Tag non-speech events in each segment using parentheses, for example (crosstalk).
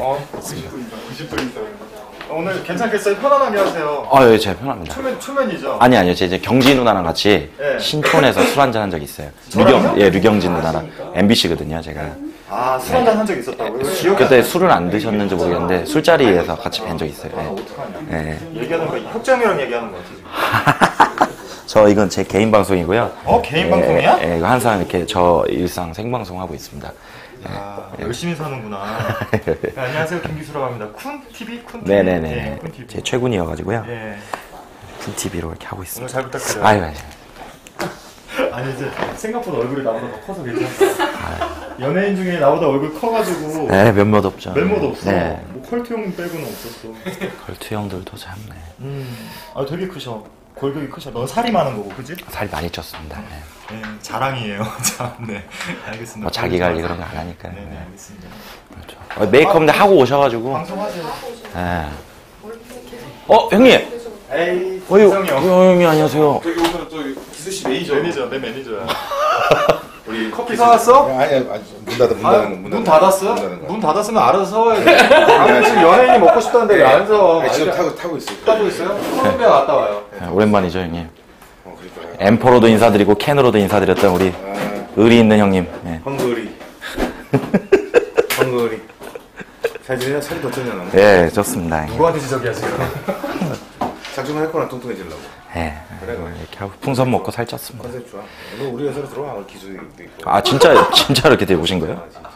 어, 90분이다. 90분이다. 오늘 괜찮겠어요? 편안하게 하세요. 아, 예, 제가 편합니다. 초면, 초면이죠? 아니, 아니요. 제 이제 경지 누나랑 같이 네. 신촌에서 술 한잔 한 적이 있어요. (laughs) 저랑요? 류경, 예, 류경진 누나랑. MBC거든요, 제가. 아, 술 한잔 한 적 있었다고요? 기억이 그때 술을 안 드셨는지 모르겠는데, 술자리에서 같이 뵌적 있어요. 아, 예. 어떡하냐. 예. 얘기하는 거, 혁정이랑 얘기하는 거 같아. (laughs) 저 이건 제 개인 방송이고요. 어, 개인 예, 방송이야? 예, 이거 항상 이렇게 저 일상 생방송 하고 있습니다. 아, 열심히 사는구나. (laughs) 네, 안녕하세요, 김기수라고 합니다. 쿤 TV? 쿤 TV? 네네네. 네, 쿤 TV. 제 최군이어가지고요. 예. 쿤 TV로 이렇게 하고 오늘 있습니다. 잘 부탁드려요. 아유, 아유. (laughs) 아니, 이제 생각보다 얼굴이 나보다 더 커서 괜찮다. 연예인 중에 나보다 얼굴 커가지고 네, 몇몇 없죠. 몇몇도 없어. 네. 뭐 컬투 형 빼고는 없었어. 컬투 형들도 참, 네. 음, 아 되게 크셔. 골격이 크셔. 넌 살이 많은 거고, 그지? 살이 많이 쪘습니다. 네. 네, 자랑이에요. (laughs) 참, 네, 알겠습니다. 뭐 자기 관리 그런 거 안 하니까요. 네, 네, 네. 알겠습니다. 그렇죠. 어, 메이크업인데 하고 오셔가지고. 방송하세요. 예. 어, 형님! 에이, 어유, 성이 형. 형님, 안녕하세요. 저기 오늘 저기 기수 씨 매니저. 매니저, 내 매니저야. (laughs) 우리 커피 사왔어? 아니 아니 문 닫아 문 아, 거, 문 닫았어? 문 닫는 거. 문 닫았으면 알아서 사와야지. 아니, 지금 연예인이 먹고 싶다는데 왜안 사와? 아니, 지금 아니, 타고 타고 있어요. 타고 있어요? 선배 왔다 와요. 네, 오랜만이죠, 형님. 어 그러니까. 엠포로도 인사드리고, 캔으로도 인사드렸던 우리 아, 의리 있는 형님. 예. 헝거리. 헝거리. 사진이나 살이 더 쪘냐 나. 예, 좋습니다. 예. 누구한테 지적이하세요? (laughs) 작정을 했거나 뚱뚱해지려고. 예. 그래, 그래. 이렇게 하고 풍선 먹고 살쪘습니다. 컨셉 좋아. 너 우리 회사로 들어와. 기술도 있고. 아, 진짜, (laughs) 진짜 이렇게 되고 오신 거예요? 아, 진짜.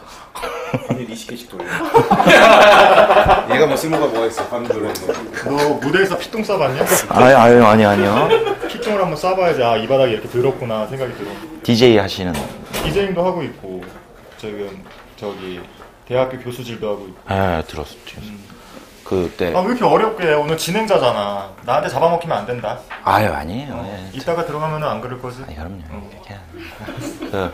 밤일 20개씩 돌려. (laughs) 얘가 뭐 쓸모가 뭐가 있어? 밤 돌리는 거. 너 무대에서 피똥 싸봤냐? 아유, 아유, 아니, 아니요. 피똥을 한번 싸봐야지 아 이 바닥이 이렇게 더럽구나 생각이 들어. DJ 하시는. 디제잉도 하고 있고 지금 저기 대학교 교수질도 하고 있고. 예, 들었죠. 그때. 아 왜 이렇게 어렵게 해? 오늘 진행자잖아. 나한테 잡아먹히면 안 된다. 아유, 아니에요. 예. 이따가 들어가면은 안 그럴 거지? 아니, 그럼요. 이렇게 해야 그,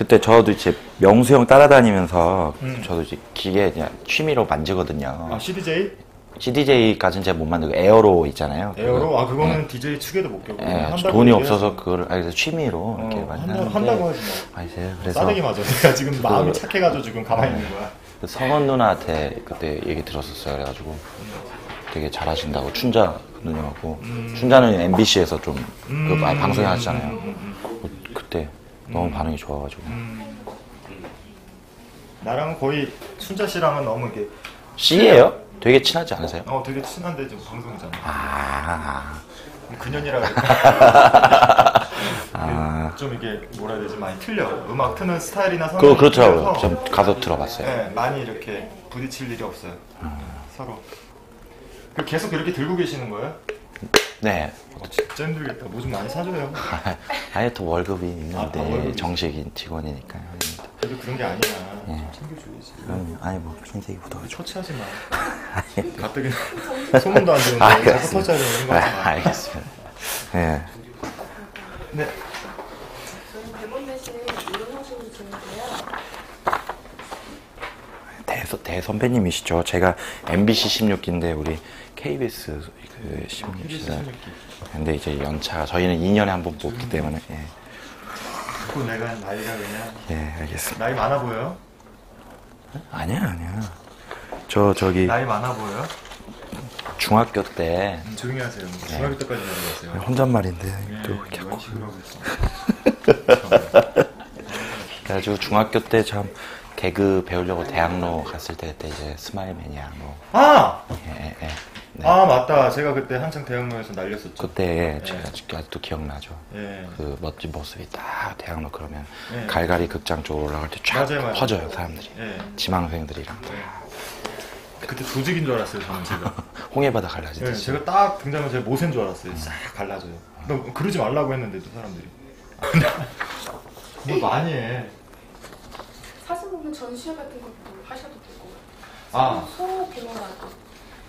그때 저도 이제 명수 형 따라다니면서 음. 저도 이제 기계 그냥 취미로 만지거든요. 아 CDJ? CDJ까지는 제가 못 만들고 에어로 있잖아요. 에어로? 아 그거는 네. DJ 축에도 못 껴고. 예, 한다고 돈이. 없어서 그걸 아니, 그래서 취미로 이렇게 어, 한다, 하는데 한다고 하지 뭐. 아니세요? 그래서 싸대기 맞아. 내가 지금 마음이 착해가지고 지금 가만히 있는 거야. 그 성원 누나한테 그때 얘기 들었었어요. 그래가지고 되게 잘하신다고 춘자 누님하고 음. 춘자는 MBC에서 좀그 방송에 하시잖아요. 그- 너무 반응이 좋아가지고 음. 나랑은 거의 순자 씨랑은 너무 이렇게 C예요? 되게 친하지 않으세요? 어 되게 친한데 지금 방송이잖아. 아, 근연이라 그래. (laughs) 아, 좀 이게 뭐라 해야 되지 많이 틀려. 음악 트는 스타일이나 그 성향이 그렇죠. 틀려서 좀 가서 들어봤어요. 네, 많이 이렇게 부딪힐 일이 없어요. 서로. 그 계속 이렇게 들고 계시는 거예요? 네. 어, 진짜 힘들겠다. 뭐 좀 많이 사줘요. (laughs) 아예 또 월급이 아, 있는데 월급이 정식인 직원이니까. 그래도 그런 게 아니야. 예. 좀 챙겨줘야지. 그럼요. 아니 뭐 흰색이 묻어가지고. 처치하지 마. (laughs) 가뜩이 소문도 안 되는데 알겠습니다. 터치하려는거 하지 아, 마. 알겠습니다. 예. 네. 저는 대본 대신 이런 형식으로 주는데요. 대, 대선배님이시죠. 제가 MBC 16기인데 우리 KBS 그 16기다. 근데 이제 연차가 저희는 2년에 한 번 뽑기 때문에 예. 그 내가 나이가 그냥 예, 알겠습니다. 나이 많아 보여요? 아니야, 아니야. 저 저기 나이 많아 보여요? 중학교 때 음, 조용히 하세요. 중학교 때까지 내려갔어요. 혼잣말인데 네, 또 이렇게 이런 하고. 식으로 하고 있어. 그래가지고 중학교 때 참 개그 배우려고 대학로 갔을 때 그때 이제 스마일 매니아 뭐 아! 예, 예, 예. 네. 아 맞다. 제가 그때 한창 대학로에서 날렸었죠. 그때 제가 아직도, 아직도 기억나죠. 예. 그 멋진 모습이 딱 대학로 그러면 네. 갈갈이 극장 쪽으로 올라갈 때쫙 맞아요, 맞아요. 퍼져요 사람들이 예. 지망생들이랑 그때 조직인 줄 알았어요. 저는 제가. (laughs) 홍해바다 예, 갈라지듯이 제가 딱 등장하면 제가 모세인 줄 알았어요. 싹 갈라져요. 너 그러지 말라고 했는데도 사람들이. 뭐 많이 해. 사진 보면 전시회 같은 것도 하셔도 되고. 아. 소 보너라도.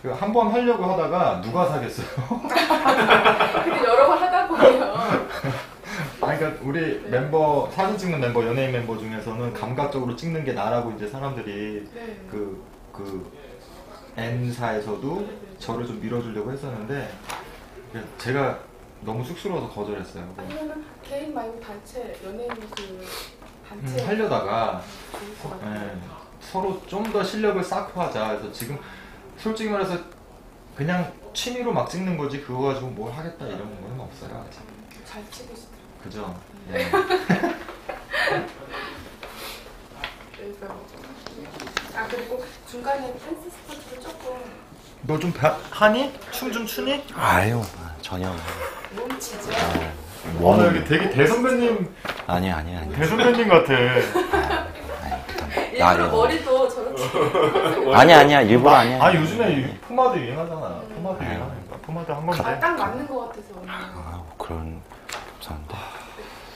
그한번 하려고 하다가 누가 사겠어요? (laughs) 근데 여러 번 하다 보면 (laughs) 아니, 그러니까 우리 멤버 사진 찍는 멤버 연예인 멤버 중에서는 감각적으로 찍는 게 나라고 이제 사람들이 네. 그, 그 N사에서도 저를 좀 밀어주려고 했었는데 제가 너무 쑥스러워서 거절했어요. 아니면 개인 말고 단체 연예인 그 음, 단체 하려다가 좋을 것 같아요. 예, 서로 좀 더 실력을 쌓고 하자. 그래서 지금 솔직히 말해서 그냥 취미로 막 찍는 거지 그거 가지고 뭘 하겠다 이런 거는 없어요 아직. 잘 찍으시더라고요. 그죠? 네. 여기가 뭐죠? 아 그리고 중간에 댄스 스포츠도 조금 너 좀 하니? 춤 좀 추니? 아유 전혀 몸치죠. 와, 나 여기 되게 대선배님, 아니 아니 아니 대선배님 같아. 일부러 아니요. 머리도 아니 아니야 일부러 아니야 아, 요즘에 이 포마드 유행하잖아. 포마드 유행하니까. 포마드 한 건데. 아, 딱 맞는 것 같아서 오늘 아, 그런 감사한데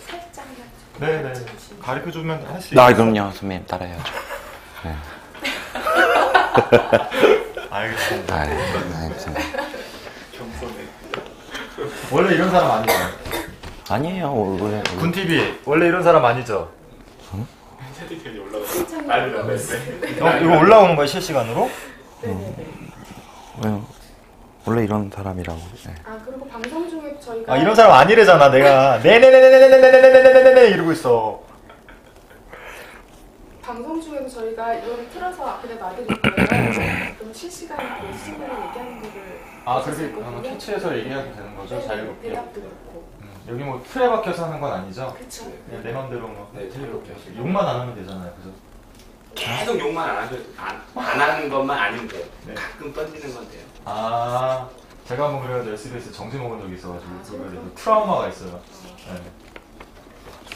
살짝만 네네. 가르쳐 주면 할수나 있어요. 그럼요 선배님 따라해야죠 네. (laughs) 알겠습니다. 아, 네. 알겠습니다. 원래 이런 사람 아니죠? 아니에요 원래 군TV, 원래 이런 사람 아니죠? 채팅창이 올라가. 살짝만 아니, 네, 어, 이거 올라오는 거야, 실시간으로? 네네네. 왜, 원래 이런 사람이라고 네. 아 그리고 방송 중에 저희가 아, 이런 사람 아니래잖아, 내가. 네네네네네네네네네네네 이러고 있어. 방송 중에도 저희가 이거를 틀어서 앞에 놔드릴 거예요. 그럼 실시간으로 그 시청자를 얘기하는 거를 아, 그렇게. 그러면 캐치해서 얘기해도 되는 거죠? 네, 자유롭게. 대답도 그렇고. 음, 여기 뭐 틀에 박혀서 하는 건 아니죠? 그렇죠. 그냥 내 맘대로 뭐. 네, 틀에 박혀서. 욕만 안 하면 되잖아요, 그죠? 계속 욕만 안 하죠. 안, 안 하는 것만 아니면 돼요. 네. 가끔 던지는 건 돼요. 아, 제가 한번 그래가지고 SBS 정지 먹은 적이 있어가지고, 아, 그거에 대해서 진짜? 트라우마가 있어요. 네.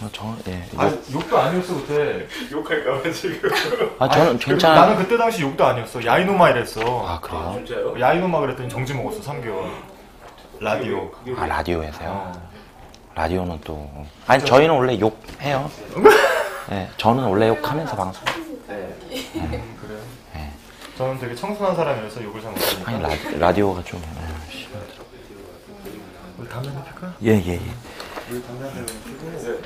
어, 저, 예. 아, 욕, 욕도 아니었어, 그때. (laughs) 욕할까봐 지금. 아 저는 아니, 괜찮아 나는 그때 당시 욕도 아니었어. 야이노마 이랬어. 아 그래요? 진짜요? 야이노마 그랬더니 정지 먹었어, 3개월. 라디오. 그게 아 라디오에서요? 어. 라디오는 또 아니 저희는 원래 욕해요 (laughs) 네, 저는 원래 욕하면서 방송 네. 음, 그래요? 네. 저는 되게 청순한 사람이라서 욕을 잘 못하니까. 아니 라, 라디오가 좀 예, 심하더라고요. 우리 담배 한대 필까? 예, 예, 예. 우리 담배 피고.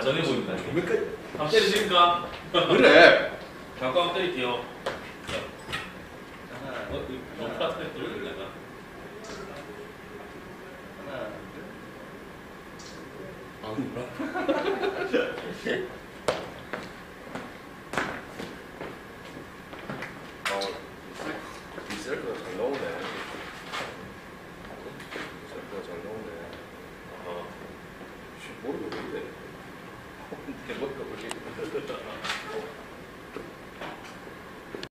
다정해 보인다. 여기까지. 한번 때려주니까. 그래. 잠깐 한번 때릴게요. 하나, 어, 너무 따뜻해. 돌리고 있다가. 하나, 아, 몰라. 어, 리셀프가 잘 나오네.